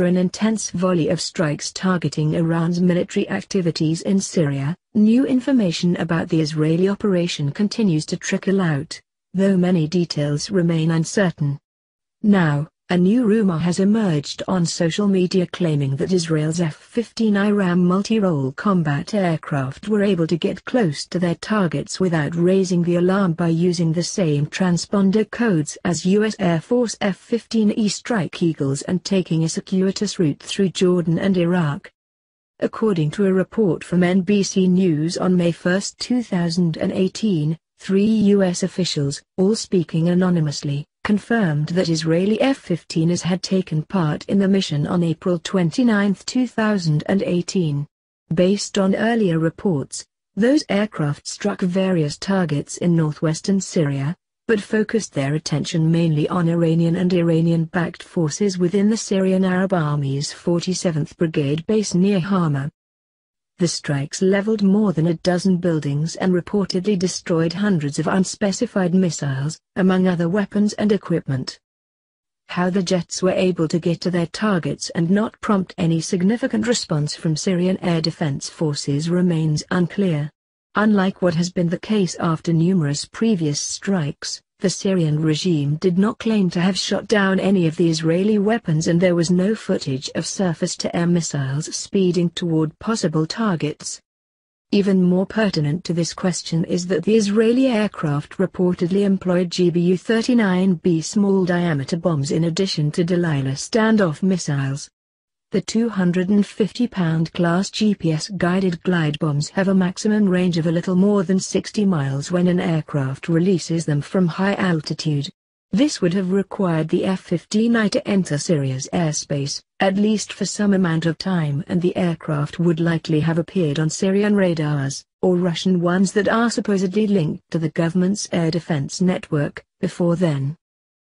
an intense volley of strikes targeting Iran's military activities in Syria, new information about the Israeli operation continues to trickle out, though many details remain uncertain. Now, a new rumor has emerged on social media claiming that Israel's F-15I Ra'am multi-role combat aircraft were able to get close to their targets without raising the alarm by using the same transponder codes as U.S. Air Force F-15E Strike Eagles and taking a circuitous route through Jordan and Iraq. According to a report from NBC News on May 1, 2018, three U.S. officials, all speaking anonymously, confirmed that Israeli F-15s had taken part in the mission on April 29, 2018. Based on earlier reports, those aircraft struck various targets in northwestern Syria, but focused their attention mainly on Iranian and Iranian-backed forces within the Syrian Arab Army's 47th Brigade base near Hama. The strikes leveled more than a dozen buildings and reportedly destroyed hundreds of unspecified missiles, among other weapons and equipment. How the jets were able to get to their targets and not prompt any significant response from Syrian air defense forces remains unclear. Unlike what has been the case after numerous previous strikes, the Syrian regime did not claim to have shot down any of the Israeli weapons and there was no footage of surface-to-air missiles speeding toward possible targets. Even more pertinent to this question is that the Israeli aircraft reportedly employed GBU-39B small-diameter bombs in addition to Delilah standoff missiles. The 250-pound class GPS-guided glide bombs have a maximum range of a little more than 60 miles when an aircraft releases them from high altitude. This would have required the F-15I to enter Syria's airspace, at least for some amount of time and the aircraft would likely have appeared on Syrian radars, or Russian ones that are supposedly linked to the government's air defense network, before then.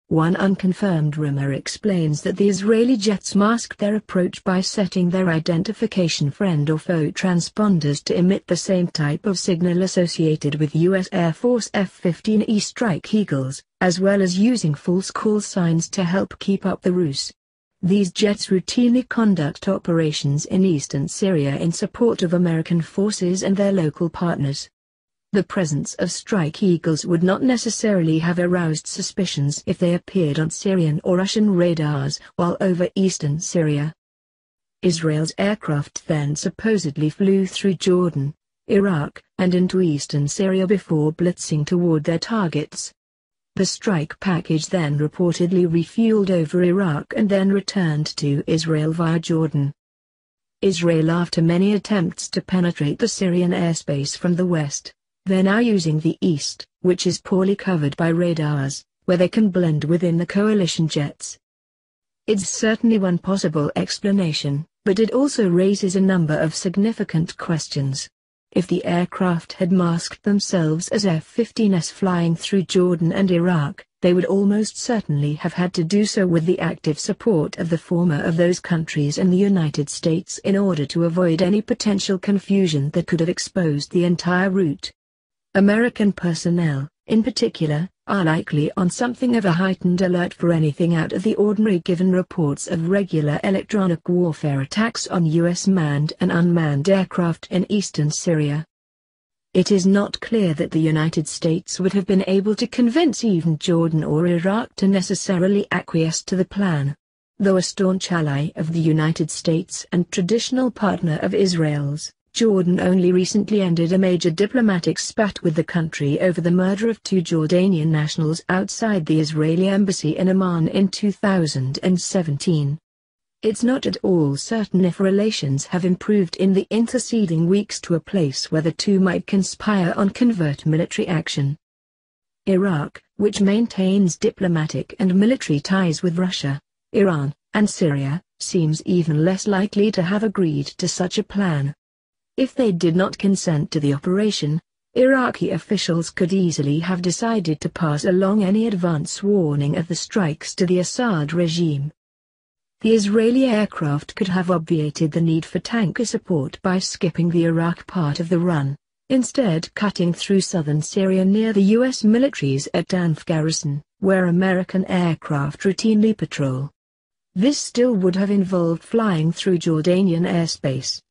One unconfirmed rumor explains that the Israeli jets masked their approach by setting their identification friend or foe transponders to emit the same type of signal associated with U.S. Air Force F-15E Strike Eagles, as well as using false call signs to help keep up the ruse. These jets routinely conduct operations in eastern Syria in support of American forces and their local partners. The presence of strike eagles would not necessarily have aroused suspicions if they appeared on Syrian or Russian radars while over eastern Syria. Israel's aircraft then supposedly flew through Jordan, Iraq, and into eastern Syria before blitzing toward their targets. The strike package then reportedly refueled over Iraq and then returned to Israel via Jordan. Israel after many attempts to penetrate the Syrian airspace from the west, they're now using the east, which is poorly covered by radars, where they can blend within the coalition jets. It's certainly one possible explanation, but it also raises a number of significant questions. If the aircraft had masked themselves as F-15s flying through Jordan and Iraq, they would almost certainly have had to do so with the active support of the former of those countries and the United States in order to avoid any potential confusion that could have exposed the entire route. American personnel, in particular, are likely on something of a heightened alert for anything out of the ordinary given reports of regular electronic warfare attacks on U.S. manned and unmanned aircraft in eastern Syria. It is not clear that the United States would have been able to convince even Jordan or Iraq to necessarily acquiesce to the plan. Though a staunch ally of the United States and traditional partner of Israel's, Jordan only recently ended a major diplomatic spat with the country over the murder of two Jordanian nationals outside the Israeli embassy in Amman in 2017. It's not at all certain if relations have improved in the interceding weeks to a place where the two might conspire on covert military action. Iraq, which maintains diplomatic and military ties with Russia, Iran, and Syria, seems even less likely to have agreed to such a plan. If they did not consent to the operation, Iraqi officials could easily have decided to pass along any advance warning of the strikes to the Assad regime. The Israeli aircraft could have obviated the need for tanker support by skipping the Iraq part of the run, instead cutting through southern Syria near the U.S. military's al-Tanf garrison, where American aircraft routinely patrol. This still would have involved flying through Jordanian airspace.